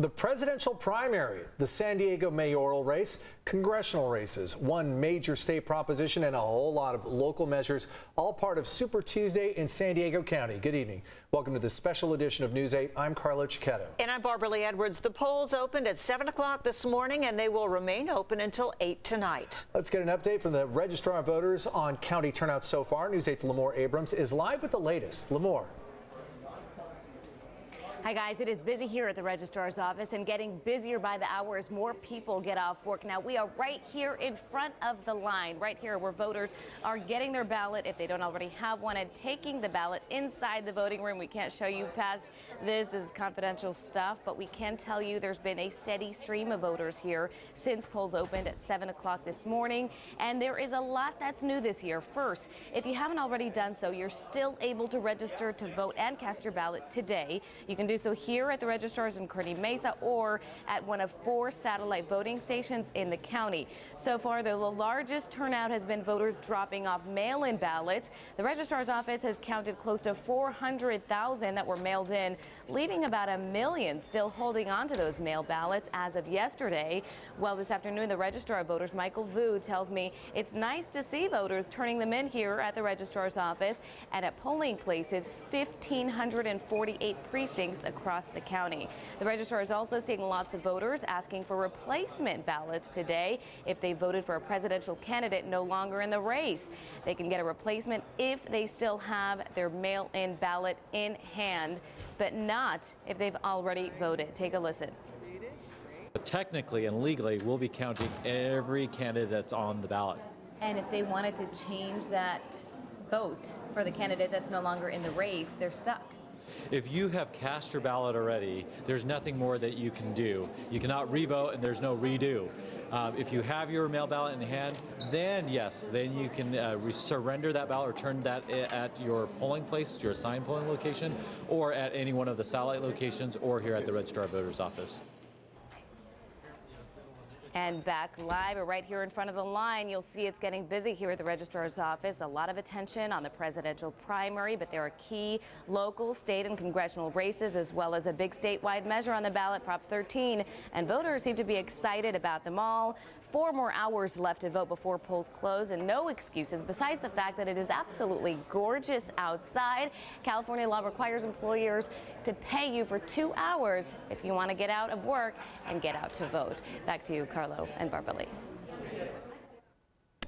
The presidential primary, the San Diego mayoral race, congressional races, one major state proposition, and a whole lot of local measures, all part of Super Tuesday in San Diego County. Good evening. Welcome to this special edition of News 8. I'm Carlo Cecchetto. And I'm Barbara Lee Edwards. The polls opened at 7 o'clock this morning, and they will remain open until 8 tonight. Let's get an update from the Registrar of Voters on county turnout so far. News 8's Lamore Abrams is live with the latest. Lamore. Hi, guys. It is busy here at the registrar's office and getting busier by the hour as more people get off work. Now, we are right here in front of the line, right here where voters are getting their ballot if they don't already have one and taking the ballot inside the voting room. We can't show you past this. This is confidential stuff, but we can tell you there's been a steady stream of voters here since polls opened at 7 o'clock this morning. And there is a lot that's new this year. First, if you haven't already done so, you're still able to register to vote and cast your ballot today. You can do so here at the registrars in Kearny Mesa or at one of four satellite voting stations in the county. So far, the largest turnout has been voters dropping off mail-in ballots. The registrar's office has counted close to 400,000 that were mailed in, leaving about a million still holding on to those mail ballots as of yesterday. Well, this afternoon, the registrar of voters, Michael Vu, tells me it's nice to see voters turning them in here at the registrar's office and at polling places, 1,548 precincts across the county. The registrar is also seeing lots of voters asking for replacement ballots today if they voted for a presidential candidate no longer in the race. They can get a replacement if they still have their mail-in ballot in hand, but not if they've already voted. Take a listen. Technically and legally, we'll be counting every candidate that's on the ballot. And if they wanted to change that vote for the candidate that's no longer in the race, they're stuck. If you have cast your ballot already, there's nothing more that you can do. You cannot revote and there's no redo. Um, if you have your mail ballot in hand, then yes, then you can uh, surrender that ballot or turn that at your polling place, your assigned polling location, or at any one of the satellite locations, or here at the Registrar Voters office. And back live right here in front of the line, you'll see it's getting busy here at the registrar's office. A lot of attention on the presidential primary, but there are key local, state, and congressional races, as well as a big statewide measure on the ballot, Prop 13. And voters seem to be excited about them all. Four more hours left to vote before polls close, and no excuses besides the fact that it is absolutely gorgeous outside. California law requires employers to pay you for two hours if you want to get out of work and get out to vote. Back to you, Carlo and Barbara Lee.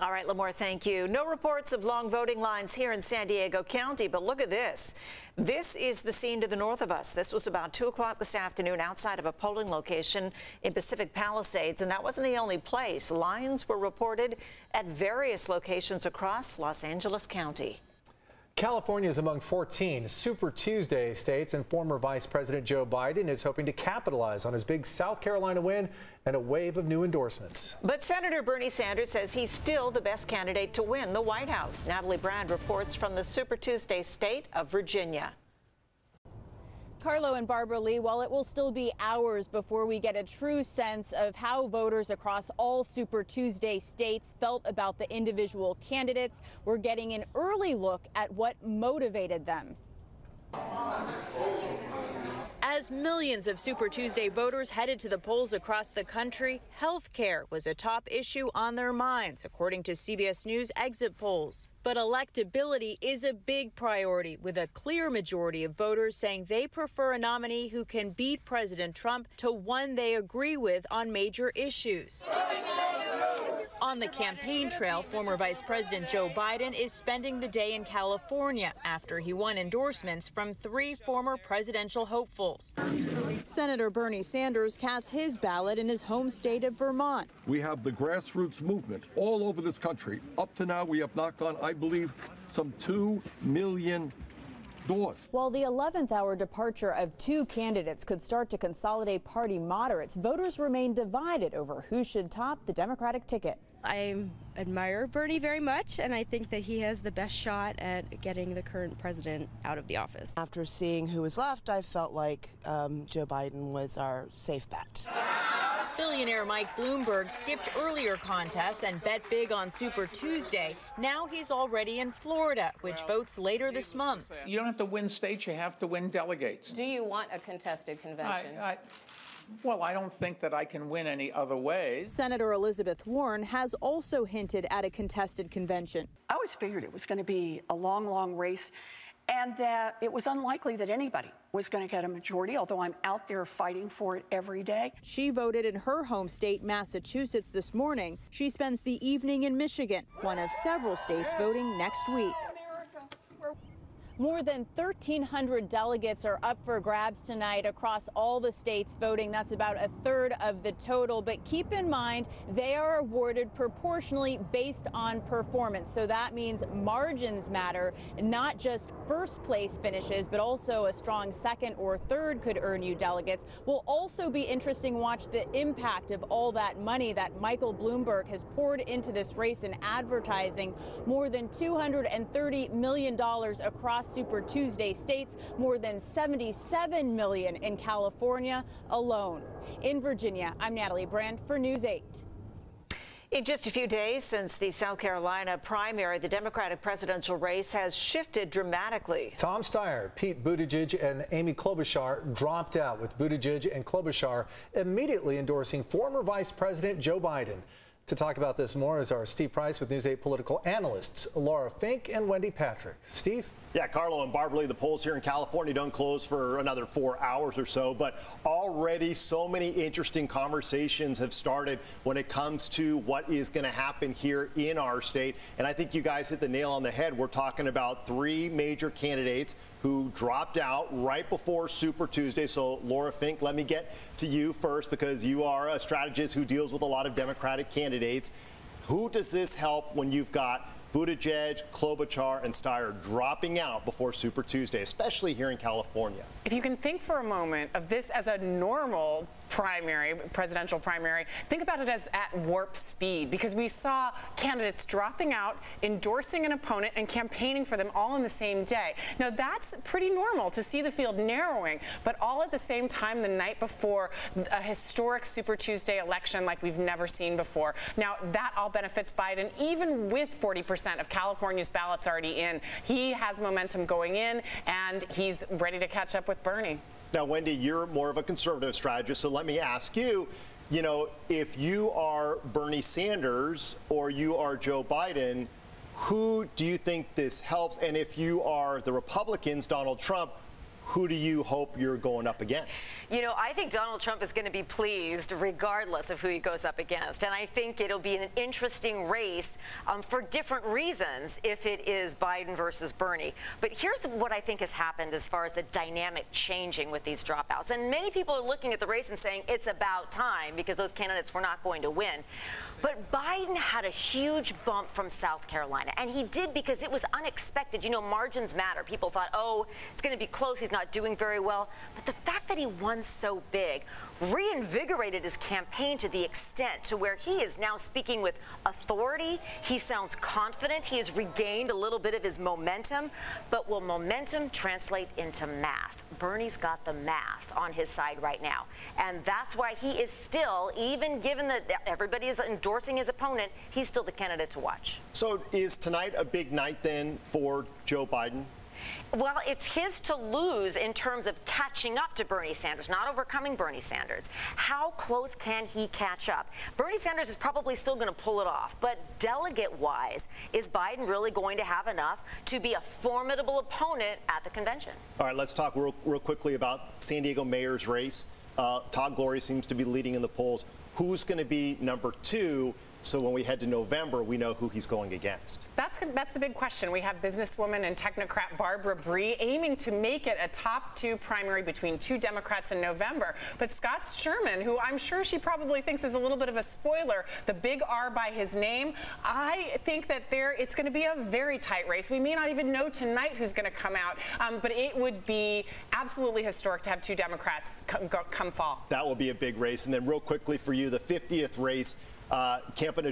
All right, Lamore, thank you. No reports of long voting lines here in San Diego County, but look at this. This is the scene to the north of us. This was about 2 o'clock this afternoon outside of a polling location in Pacific Palisades, and that wasn't the only place. Lines were reported at various locations across Los Angeles County. California is among 14 Super Tuesday states, and former Vice President Joe Biden is hoping to capitalize on his big South Carolina win and a wave of new endorsements. But Senator Bernie Sanders says he's still the best candidate to win the White House. Natalie Brand reports from the Super Tuesday state of Virginia. Carlo and Barbara Lee, while it will still be hours before we get a true sense of how voters across all Super Tuesday states felt about the individual candidates, we're getting an early look at what motivated them. As millions of Super Tuesday voters headed to the polls across the country, health care was a top issue on their minds, according to CBS News exit polls. But electability is a big priority, with a clear majority of voters saying they prefer a nominee who can beat President Trump to one they agree with on major issues. On the campaign trail, former Vice President Joe Biden is spending the day in California after he won endorsements from three former presidential hopefuls. Senator Bernie Sanders cast his ballot in his home state of Vermont. We have the grassroots movement all over this country. Up to now, we have knocked on, I believe, some 2 million doors. While the 11th hour departure of two candidates could start to consolidate party moderates, voters remain divided over who should top the Democratic ticket. I admire Bernie very much, and I think that he has the best shot at getting the current president out of the office. After seeing who was left, I felt like um, Joe Biden was our safe bet. Billionaire Mike Bloomberg skipped earlier contests and bet big on Super Tuesday. Now he's already in Florida, which votes later this month. You don't have to win states, you have to win delegates. Do you want a contested convention? I, I, Well, I don't think that I can win any other ways. Senator Elizabeth Warren has also hinted at a contested convention. I always figured it was going to be a long, long race and that it was unlikely that anybody was going to get a majority, although I'm out there fighting for it every day. She voted in her home state, Massachusetts, this morning. She spends the evening in Michigan, one of several states voting next week. More than 1,300 delegates are up for grabs tonight across all the states voting. That's about a third of the total. But keep in mind, they are awarded proportionally based on performance. So that means margins matter, not just first place finishes, but also a strong second or third could earn you delegates. Will also be interesting watch the impact of all that money that Michael Bloomberg has poured into this race in advertising. More than $230 million across Super Tuesday states, more than 77 million in California alone. In Virginia, I'm Natalie Brand for News 8. In just a few days since the South Carolina primary, the Democratic presidential race has shifted dramatically. Tom Steyer, Pete Buttigieg, and Amy Klobuchar dropped out, with Buttigieg and Klobuchar immediately endorsing former Vice President Joe Biden. To talk about this more is our Steve Price with News 8 political analysts Laura Fink and Wendy Patrick. Steve? Yeah, Carlo and Barbara the polls here in California don't close for another four hours or so, but already so many interesting conversations have started when it comes to what is going to happen here in our state. And I think you guys hit the nail on the head. We're talking about three major candidates who dropped out right before Super Tuesday. So, Laura Fink, let me get to you first because you are a strategist who deals with a lot of Democratic candidates. Who does this help when you've got Buttigieg, Klobuchar, and Steyer dropping out before Super Tuesday, especially here in California. If you can think for a moment of this as a normal primary, presidential primary, think about it as at warp speed because we saw candidates dropping out, endorsing an opponent, and campaigning for them all in the same day. Now, that's pretty normal to see the field narrowing, but all at the same time the night before a historic Super Tuesday election like we've never seen before. Now, that all benefits Biden, even with 40% of California's ballots already in. He has momentum going in, and he's ready to catch up with Bernie. Now, Wendy, you're more of a conservative strategist, so let me ask you. You know, if you are Bernie Sanders or you are Joe Biden, who do you think this helps? And if you are the Republicans, Donald Trump, who do you hope you're going up against? You know, I think Donald Trump is going to be pleased regardless of who he goes up against. And I think it'll be an interesting race um, for different reasons if it is Biden versus Bernie. But here's what I think has happened as far as the dynamic changing with these dropouts. And many people are looking at the race and saying it's about time because those candidates were not going to win. But Biden had a huge bump from South Carolina. And he did because it was unexpected. You know, margins matter. People thought, oh, it's going to be close. He's not doing very well. But the fact that he won so big reinvigorated his campaign to the extent to where he is now speaking with authority. He sounds confident. He has regained a little bit of his momentum. But will momentum translate into math? Bernie's got the math on his side right now. And that's why he is still, even given that everybody is endorsing his opponent, he's still the candidate to watch. So is tonight a big night then for Joe Biden? Well, it's his to lose in terms of catching up to Bernie Sanders, not overcoming Bernie Sanders. How close can he catch up? Bernie Sanders is probably still going to pull it off, but delegate wise, is Biden really going to have enough to be a formidable opponent at the convention? All right, let's talk real, real quickly about San Diego mayor's race. Uh, Todd Gloria seems to be leading in the polls. Who's going to be number two? So when we head to November, we know who he's going against. That's that's the big question. We have businesswoman and technocrat Barbara Bry aiming to make it a top two primary between two Democrats in November. But Scott Sherman, who I'm sure she probably thinks is a little bit of a spoiler, the big R by his name, I think that there it's going to be a very tight race. We may not even know tonight who's going to come out, um, but it would be absolutely historic to have two Democrats come, go, come fall. That will be a big race. And then real quickly for you, the 50th race. Uh, Campa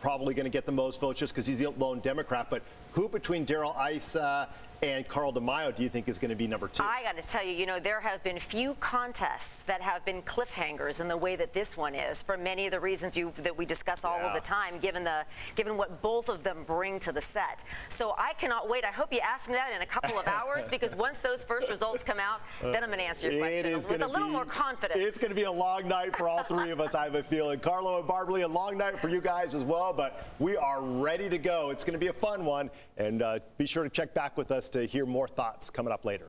probably going to get the most votes just because he's the lone Democrat. But who between Darrell Issa And Carl DeMaio, do you think is going to be number two? I got to tell you, you know, there have been few contests that have been cliffhangers in the way that this one is, for many of the reasons you that we discuss all Yeah. of the time, given the given what both of them bring to the set. So I cannot wait. I hope you ask me that in a couple of hours because once those first results come out, then I'm going to answer your Uh, question is with a little be- more confidence. It's going to be a long night for all three of us, I have a feeling. Carlo and Barbara, a long night for you guys as well, but we are ready to go. It's going to be a fun one, and uh, be sure to check back with us to hear more thoughts coming up later.